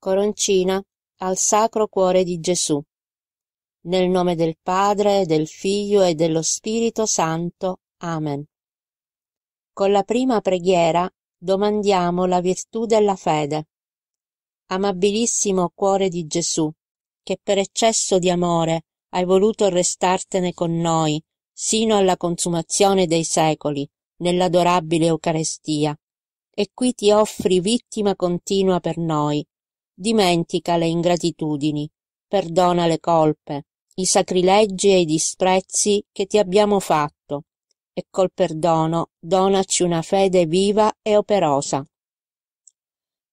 Coroncina al Sacro Cuore di Gesù. Nel nome del Padre, del Figlio e dello Spirito Santo. Amen. Con la prima preghiera domandiamo la virtù della fede. Amabilissimo Cuore di Gesù, che per eccesso di amore hai voluto restartene con noi sino alla consumazione dei secoli, nell'adorabile Eucarestia, e qui ti offri vittima continua per noi, dimentica le ingratitudini, perdona le colpe, i sacrileggi e i disprezzi che ti abbiamo fatto, e col perdono donaci una fede viva e operosa.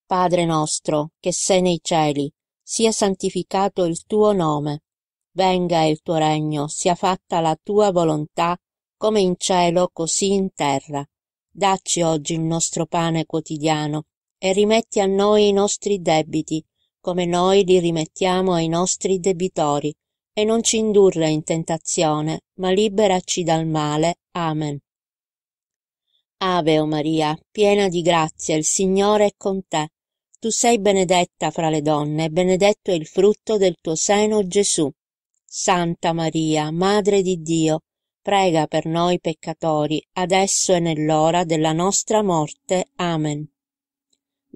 Padre nostro, che sei nei cieli, sia santificato il tuo nome, venga il tuo regno, sia fatta la tua volontà, come in cielo così in terra. Dacci oggi il nostro pane quotidiano e rimetti a noi i nostri debiti, come noi li rimettiamo ai nostri debitori, e non ci indurre in tentazione, ma liberaci dal male. Amen. Ave o Maria, piena di grazia, il Signore è con te. Tu sei benedetta fra le donne, e benedetto è il frutto del tuo seno, Gesù. Santa Maria, Madre di Dio, prega per noi peccatori, adesso e nell'ora della nostra morte. Amen.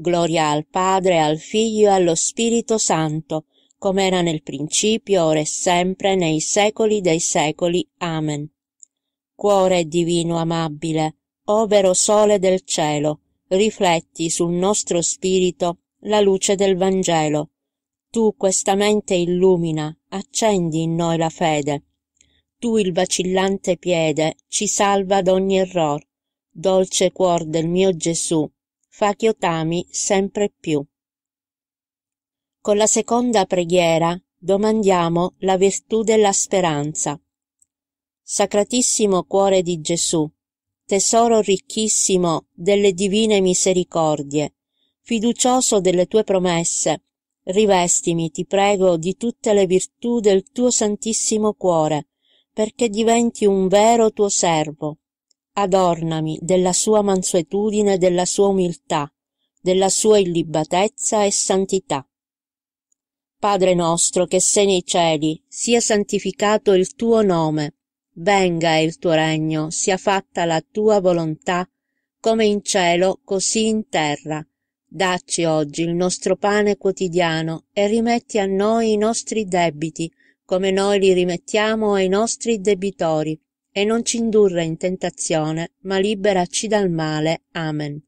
Gloria al Padre, al Figlio e allo Spirito Santo, come era nel principio, ora e sempre, nei secoli dei secoli. Amen. Cuore divino amabile, o vero sole del cielo, rifletti sul nostro spirito la luce del Vangelo. Tu questa mente illumina, accendi in noi la fede. Tu il vacillante piede ci salva d'ogni error. Dolce cuor del mio Gesù, fa ch'io t'ami sempre più. Con la seconda preghiera domandiamo la virtù della speranza. Sacratissimo cuore di Gesù, tesoro ricchissimo delle divine misericordie, fiducioso delle tue promesse, rivestimi, ti prego, di tutte le virtù del tuo santissimo cuore, perché diventi un vero tuo servo, adornami della sua mansuetudine e della sua umiltà, della sua illibatezza e santità. Padre nostro che sei nei cieli, sia santificato il tuo nome, venga il tuo regno, sia fatta la tua volontà, come in cielo, così in terra. Dacci oggi il nostro pane quotidiano e rimetti a noi i nostri debiti, come noi li rimettiamo ai nostri debitori e non ci indurre in tentazione, ma liberaci dal male. Amen.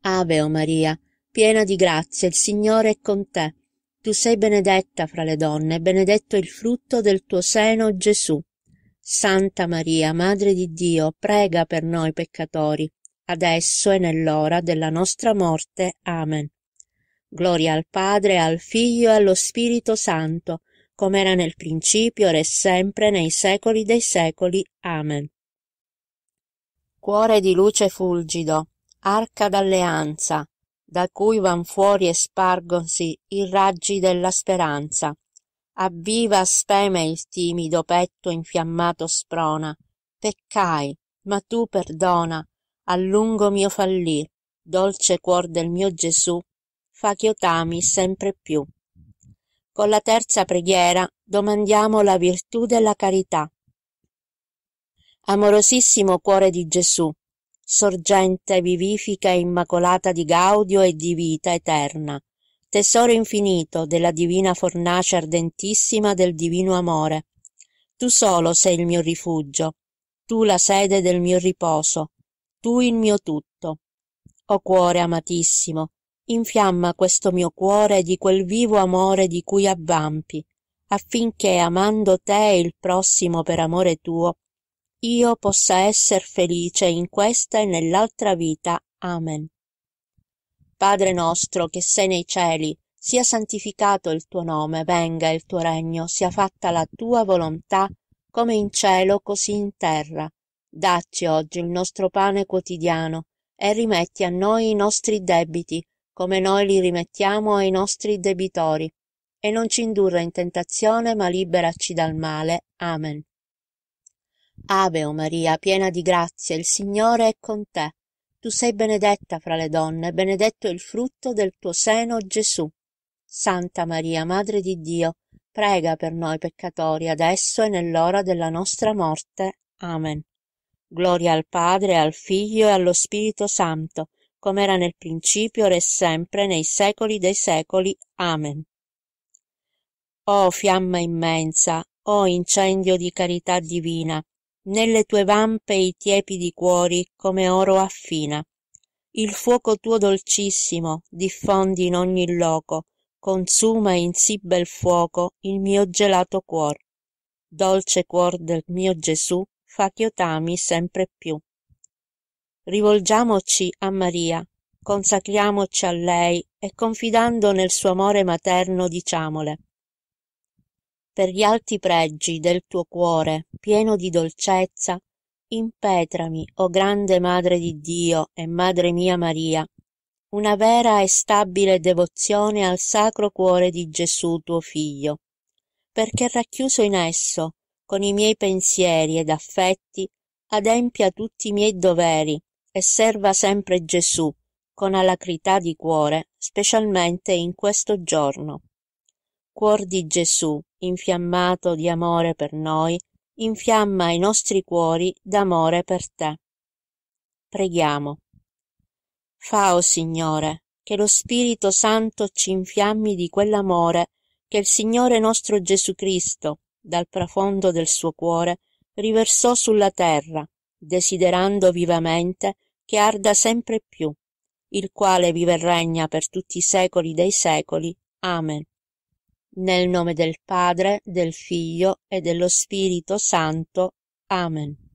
Ave o Maria, piena di grazia, il Signore è con te. Tu sei benedetta fra le donne, benedetto il frutto del tuo seno, Gesù. Santa Maria, Madre di Dio, prega per noi peccatori, adesso e nell'ora della nostra morte. Amen. Gloria al Padre, al Figlio e allo Spirito Santo, come era nel principio, ora e sempre, nei secoli dei secoli. Amen. Cuore di luce fulgido, arca d'alleanza, da cui van fuori e spargonsi i raggi della speranza. Avviva speme il timido petto infiammato sprona. Peccai, ma tu perdona, a lungo mio fallir, dolce cuor del mio Gesù, fa ch'io t'ami sempre più. Con la terza preghiera domandiamo la virtù della carità. Amorosissimo cuore di Gesù, sorgente vivifica e immacolata di gaudio e di vita eterna, tesoro infinito della divina fornace ardentissima del divino amore. Tu solo sei il mio rifugio, tu la sede del mio riposo, tu il mio tutto. O cuore amatissimo, infiamma questo mio cuore di quel vivo amore di cui avvampi, affinché amando te e il prossimo per amore tuo, io possa esser felice in questa e nell'altra vita. Amen. Padre nostro che sei nei cieli, sia santificato il tuo nome, venga il tuo regno, sia fatta la tua volontà, come in cielo così in terra. Dacci oggi il nostro pane quotidiano e rimetti a noi i nostri debiti, come noi li rimettiamo ai nostri debitori, e non ci indurre in tentazione, ma liberaci dal male. Amen. Ave o Maria, piena di grazia, il Signore è con te. Tu sei benedetta fra le donne, benedetto il frutto del tuo seno, Gesù. Santa Maria, Madre di Dio, prega per noi peccatori, adesso e nell'ora della nostra morte. Amen. Gloria al Padre, al Figlio e allo Spirito Santo, come era nel principio, ora e sempre, nei secoli dei secoli. Amen. O fiamma immensa, o incendio di carità divina, nelle tue vampe i tiepidi cuori come oro affina. Il fuoco tuo dolcissimo diffondi in ogni loco, consuma in sì bel fuoco il mio gelato cuor. Dolce cuor del mio Gesù, fa ch'io t'ami sempre più. Rivolgiamoci a Maria, consacriamoci a lei e confidando nel suo amore materno diciamole. Per gli alti pregi del tuo cuore pieno di dolcezza impetrami o grande madre di dio e madre mia maria una vera e stabile devozione al sacro cuore di gesù tuo figlio perché racchiuso in esso con i miei pensieri ed affetti adempia tutti i miei doveri e serva sempre gesù con alacrità di cuore specialmente in questo giorno. Cuor di gesù infiammato di amore per noi infiamma i nostri cuori d'amore per te. Preghiamo. Fa o signore che lo spirito santo ci infiammi di quell'amore che il signore nostro gesù cristo dal profondo del suo cuore riversò sulla terra desiderando vivamente che arda sempre più il quale vive e regna per tutti i secoli dei secoli amen nel nome del Padre, del Figlio e dello Spirito Santo. Amen.